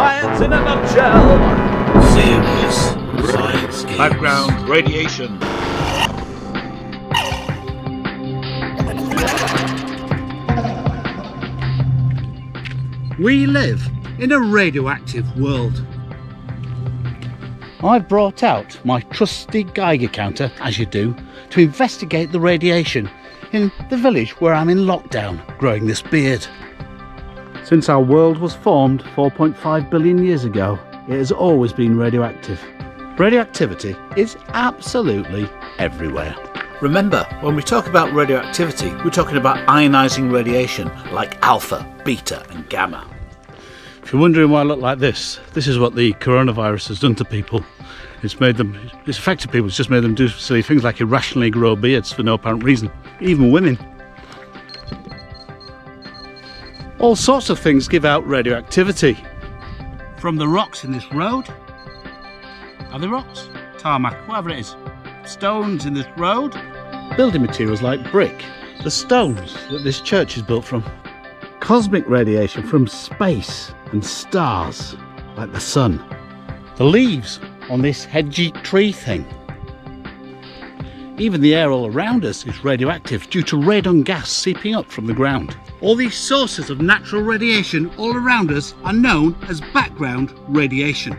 Science in a nutshell. Serious science games. Background radiation. We live in a radioactive world. I've brought out my trusty Geiger counter, as you do, to investigate the radiation in the village where I'm in lockdown growing this beard. Since our world was formed 4.5 billion years ago, it has always been radioactive. Radioactivity is absolutely everywhere. Remember, when we talk about radioactivity, we're talking about ionizing radiation like alpha, beta, and gamma. If you're wondering why I look like this, this is what the coronavirus has done to people. It's made them, it's affected people, it's just made them do silly things like irrationally grow beards for no apparent reason, even women. All sorts of things give out radioactivity. From the rocks in this road, are they rocks? Tarmac, whatever it is. Stones in this road, building materials like brick, the stones that this church is built from. Cosmic radiation from space and stars, like the sun. The leaves on this hedgy tree thing. Even the air all around us is radioactive due to radon gas seeping up from the ground. All these sources of natural radiation all around us are known as background radiation.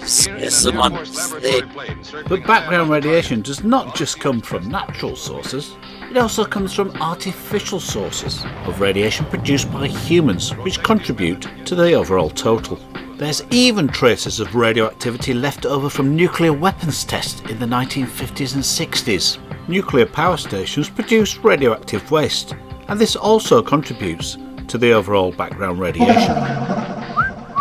Yes, amongst the But background radiation does not just come from natural sources, it also comes from artificial sources of radiation produced by humans, which contribute to the overall total. There's even traces of radioactivity left over from nuclear weapons tests in the 1950s and 60s. Nuclear power stations produce radioactive waste, and this also contributes to the overall background radiation.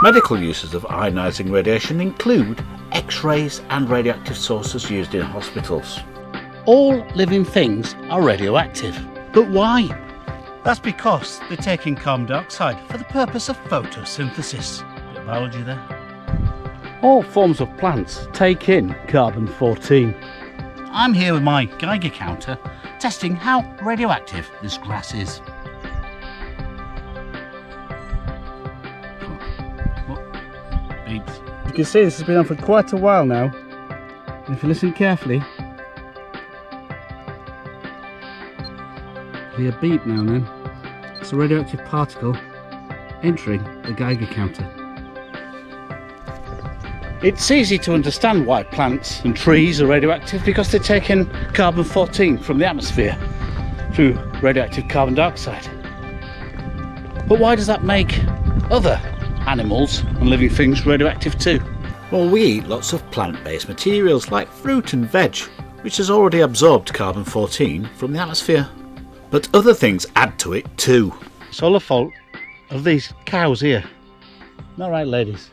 Medical uses of ionizing radiation include X-rays and radioactive sources used in hospitals. All living things are radioactive. But why? That's because they take in carbon dioxide for the purpose of photosynthesis. Biology there. All forms of plants take in carbon 14. I'm here with my Geiger counter testing how radioactive this grass is. You can see this has been on for quite a while now. And if you listen carefully, be a beep now and then. It's a radioactive particle entering the Geiger counter. It's easy to understand why plants and trees are radioactive because they take in carbon 14 from the atmosphere through radioactive carbon dioxide. But why does that make other animals and living things radioactive too? Well, we eat lots of plant based materials like fruit and veg, which has already absorbed carbon 14 from the atmosphere. But other things add to it too. It's all the fault of these cows here. Not right, ladies.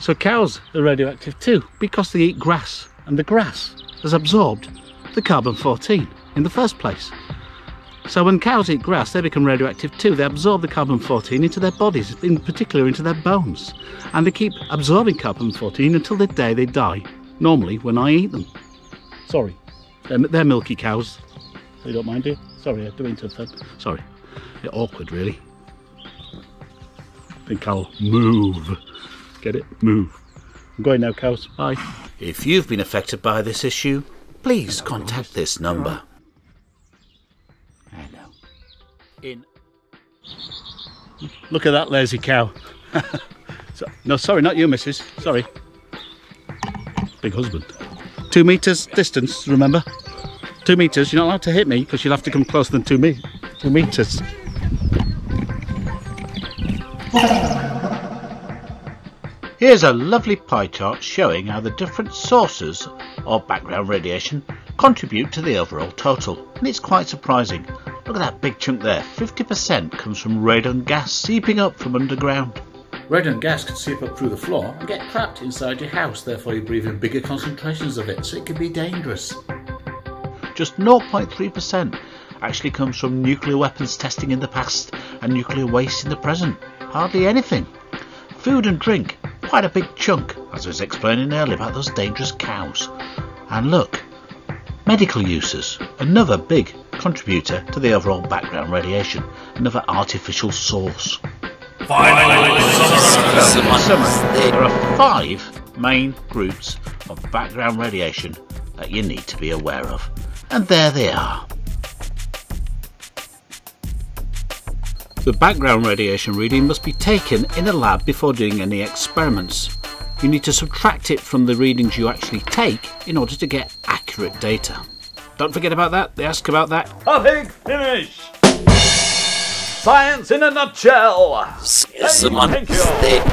So cows are radioactive too because they eat grass and the grass has absorbed the carbon 14 in the first place. So when cows eat grass, they become radioactive too. They absorb the carbon 14 into their bodies, in particular into their bones. And they keep absorbing carbon 14 until the day they die, normally when I eat them. Sorry, they're, they're milky cows. So you don't mind, do you? Sorry, I do mean to. Sorry. A bit awkward, really. I think I'll move. Get it? Move. I'm going now, cows. Bye. If you've been affected by this issue, please contact this number. I know. In Look at that lazy cow. so, no, sorry, not you, missus. Sorry. Big husband. Two metres distance, remember? Two metres. You're not allowed to hit me because you'll have to come closer than two, me- two metres. Here's a lovely pie chart showing how the different sources of background radiation contribute to the overall total. And it's quite surprising. Look at that big chunk there. 50% comes from radon gas seeping up from underground. Radon gas can seep up through the floor and get trapped inside your house, therefore you breathe in bigger concentrations of it, so it can be dangerous. Just 0.3% actually comes from nuclear weapons testing in the past and nuclear waste in the present. Hardly anything. Food and drink, quite a big chunk, as I was explaining earlier about those dangerous cows. And look, medical uses, another big contributor to the overall background radiation, another artificial source. final some summary, there are five main groups of background radiation that you need to be aware of. And there they are. The background radiation reading must be taken in a lab before doing any experiments. You need to subtract it from the readings you actually take in order to get accurate data. Don't forget about that, they ask about that. Having finish! Science in a nutshell. Someone thank you.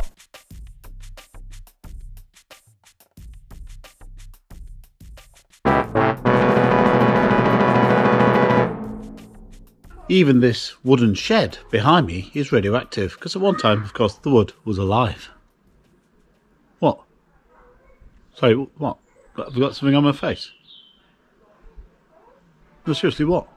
Even this wooden shed behind me is radioactive because at one time, of course, the wood was alive. What? Sorry, what? Have I got something on my face? No, seriously, what?